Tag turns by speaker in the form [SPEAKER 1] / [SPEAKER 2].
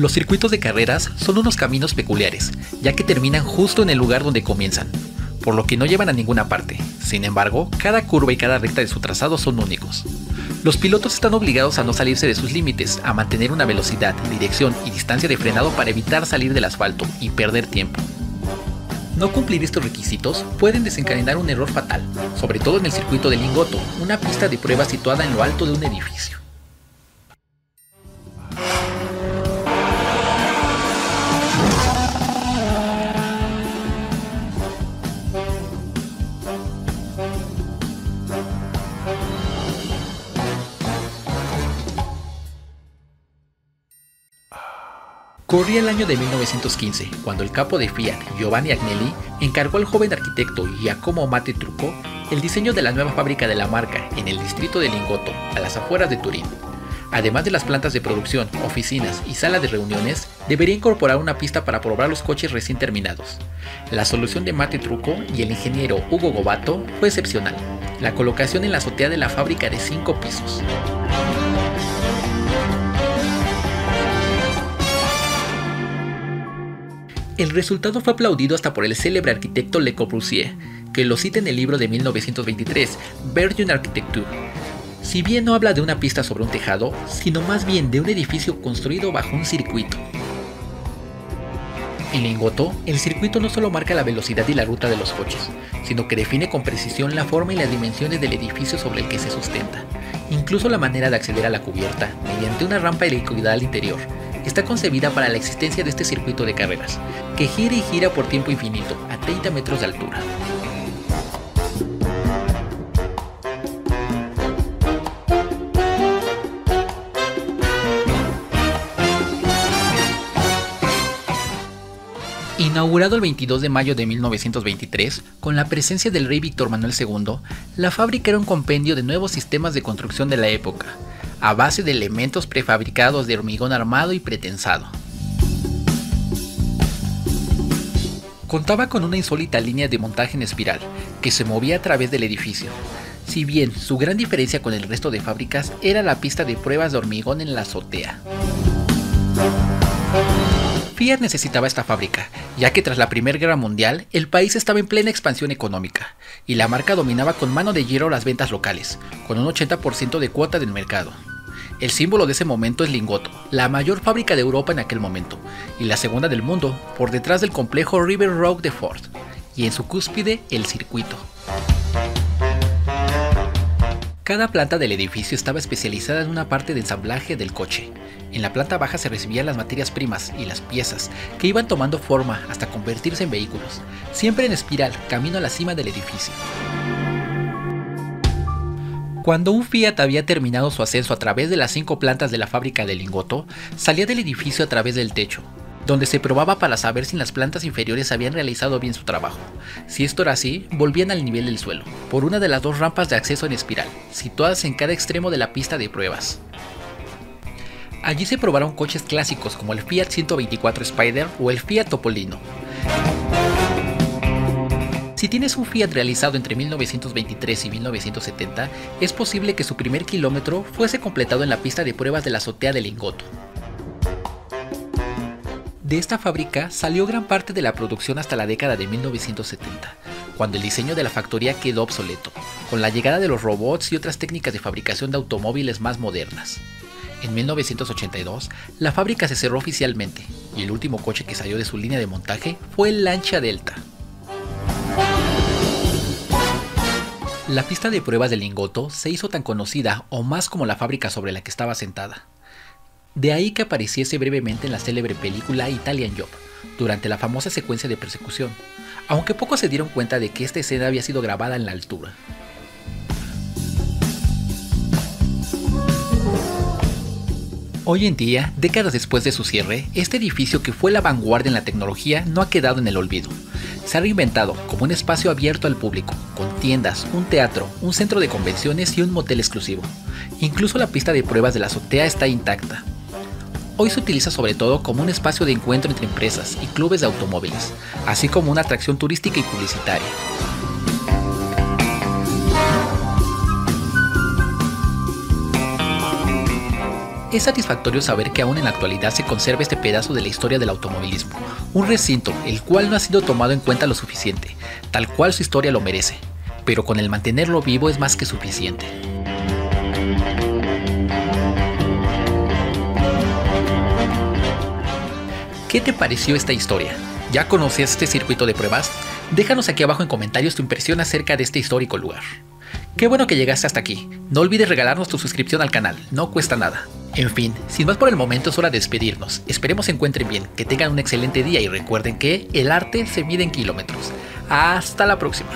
[SPEAKER 1] Los circuitos de carreras son unos caminos peculiares, ya que terminan justo en el lugar donde comienzan, por lo que no llevan a ninguna parte. Sin embargo, cada curva y cada recta de su trazado son únicos. Los pilotos están obligados a no salirse de sus límites, a mantener una velocidad, dirección y distancia de frenado para evitar salir del asfalto y perder tiempo. No cumplir estos requisitos pueden desencadenar un error fatal, sobre todo en el circuito de Lingoto, una pista de prueba situada en lo alto de un edificio. Corría el año de 1915, cuando el capo de Fiat, Giovanni Agnelli, encargó al joven arquitecto Giacomo Mate Trucco el diseño de la nueva fábrica de la marca en el distrito de Lingotto, a las afueras de Turín. Además de las plantas de producción, oficinas y sala de reuniones, debería incorporar una pista para probar los coches recién terminados. La solución de Mate Trucco y el ingeniero Hugo Gobato fue excepcional, la colocación en la azotea de la fábrica de 5 pisos. El resultado fue aplaudido hasta por el célebre arquitecto Le Corbusier, que lo cita en el libro de 1923, Virgin Architecture. Si bien no habla de una pista sobre un tejado, sino más bien de un edificio construido bajo un circuito. En Lingoto, el circuito no solo marca la velocidad y la ruta de los coches, sino que define con precisión la forma y las dimensiones del edificio sobre el que se sustenta, incluso la manera de acceder a la cubierta mediante una rampa helicoidal interior, está concebida para la existencia de este circuito de carreras, que gira y gira por tiempo infinito, a 30 metros de altura. Inaugurado el 22 de mayo de 1923, con la presencia del rey Víctor Manuel II, la fábrica era un compendio de nuevos sistemas de construcción de la época, a base de elementos prefabricados de hormigón armado y pretensado. Contaba con una insólita línea de montaje en espiral que se movía a través del edificio. Si bien su gran diferencia con el resto de fábricas era la pista de pruebas de hormigón en la azotea. Fiat necesitaba esta fábrica, ya que tras la Primera Guerra Mundial el país estaba en plena expansión económica, y la marca dominaba con mano de hierro las ventas locales, con un 80% de cuota del mercado. El símbolo de ese momento es Lingoto, la mayor fábrica de Europa en aquel momento, y la segunda del mundo, por detrás del complejo River Road de Ford, y en su cúspide el circuito. Cada planta del edificio estaba especializada en una parte de ensamblaje del coche. En la planta baja se recibían las materias primas y las piezas, que iban tomando forma hasta convertirse en vehículos, siempre en espiral, camino a la cima del edificio. Cuando un Fiat había terminado su ascenso a través de las cinco plantas de la fábrica de Lingoto, salía del edificio a través del techo, donde se probaba para saber si las plantas inferiores habían realizado bien su trabajo. Si esto era así, volvían al nivel del suelo, por una de las dos rampas de acceso en espiral, situadas en cada extremo de la pista de pruebas. Allí se probaron coches clásicos como el Fiat 124 Spider o el Fiat Topolino. Si tienes un Fiat realizado entre 1923 y 1970, es posible que su primer kilómetro fuese completado en la pista de pruebas de la azotea de Lingoto. De esta fábrica salió gran parte de la producción hasta la década de 1970, cuando el diseño de la factoría quedó obsoleto, con la llegada de los robots y otras técnicas de fabricación de automóviles más modernas. En 1982, la fábrica se cerró oficialmente y el último coche que salió de su línea de montaje fue el Lancia Delta. La pista de pruebas de Lingoto se hizo tan conocida o más como la fábrica sobre la que estaba sentada. De ahí que apareciese brevemente en la célebre película Italian Job, durante la famosa secuencia de persecución, aunque pocos se dieron cuenta de que esta escena había sido grabada en la altura. Hoy en día, décadas después de su cierre, este edificio que fue la vanguardia en la tecnología no ha quedado en el olvido se ha reinventado como un espacio abierto al público, con tiendas, un teatro, un centro de convenciones y un motel exclusivo. Incluso la pista de pruebas de la azotea está intacta. Hoy se utiliza sobre todo como un espacio de encuentro entre empresas y clubes de automóviles, así como una atracción turística y publicitaria. Es satisfactorio saber que aún en la actualidad se conserva este pedazo de la historia del automovilismo, un recinto el cual no ha sido tomado en cuenta lo suficiente, tal cual su historia lo merece, pero con el mantenerlo vivo es más que suficiente. ¿Qué te pareció esta historia? ¿Ya conocías este circuito de pruebas? Déjanos aquí abajo en comentarios tu impresión acerca de este histórico lugar. Qué bueno que llegaste hasta aquí. No olvides regalarnos tu suscripción al canal, no cuesta nada. En fin, sin más por el momento es hora de despedirnos. Esperemos se encuentren bien, que tengan un excelente día y recuerden que el arte se mide en kilómetros. Hasta la próxima.